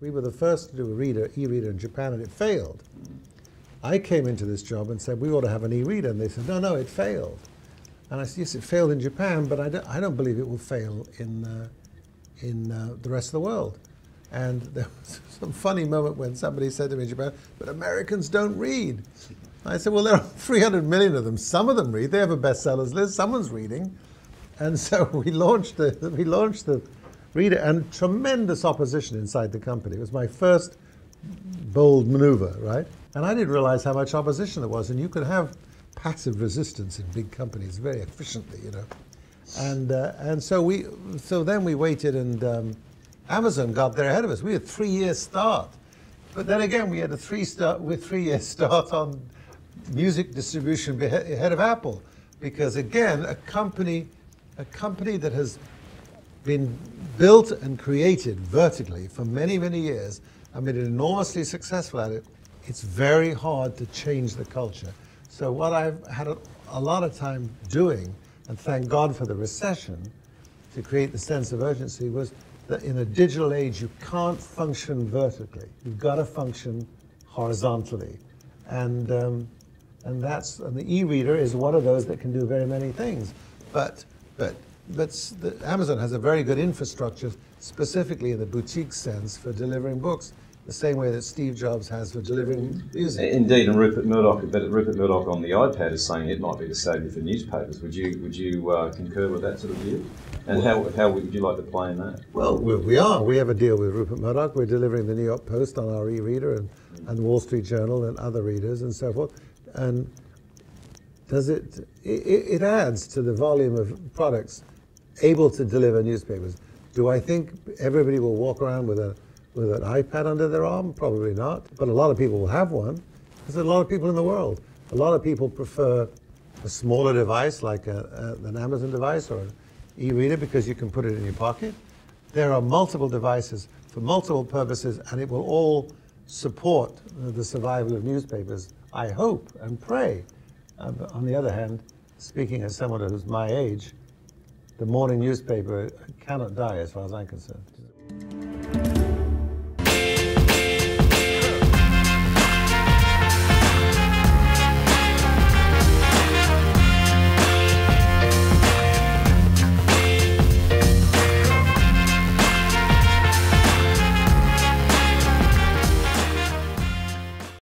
We were the first to do a reader, e-reader in Japan, and it failed. I came into this job and said, we ought to have an e-reader. And they said, no, no, it failed. And I said, yes, it failed in Japan, but I don't, I don't believe it will fail in, uh, in uh, the rest of the world. And there was some funny moment when somebody said to me in Japan, but Americans don't read. I said, well, there are 300 million of them. Some of them read. They have a bestsellers list. Someone's reading. And so we launched the, we launched the reader and tremendous opposition inside the company. It was my first bold maneuver, right? And I didn't realize how much opposition there was. And you could have passive resistance in big companies very efficiently, you know. And, uh, and so, we, so then we waited and um, Amazon got there ahead of us. We had three years start. But then again, we had a three, start, with three year start on music distribution ahead of Apple. Because again, a company, a company that has been built and created vertically for many, many years and been enormously successful at it, it's very hard to change the culture. So what I've had a, a lot of time doing, and thank God for the recession, to create the sense of urgency was that in a digital age, you can't function vertically. You've got to function horizontally. And, um, and that's, and the e-reader is one of those that can do very many things. But, but, but the, Amazon has a very good infrastructure, specifically in the boutique sense, for delivering books the same way that Steve Jobs has for delivering music. Indeed, and Rupert Murdoch, but Rupert Murdoch on the iPad is saying it might be the savior for newspapers. Would you would you uh, concur with that sort of view? And well, how, how would you like to play in that? Well, we are. We have a deal with Rupert Murdoch. We're delivering the New York Post on our e-reader and, and the Wall Street Journal and other readers and so forth. And does it, it, it adds to the volume of products able to deliver newspapers. Do I think everybody will walk around with a with an iPad under their arm? Probably not. But a lot of people will have one. There's a lot of people in the world. A lot of people prefer a smaller device like a, a, an Amazon device or an e-reader because you can put it in your pocket. There are multiple devices for multiple purposes and it will all support the survival of newspapers, I hope and pray. Uh, on the other hand, speaking as someone who's my age, the morning newspaper cannot die as far as I'm concerned.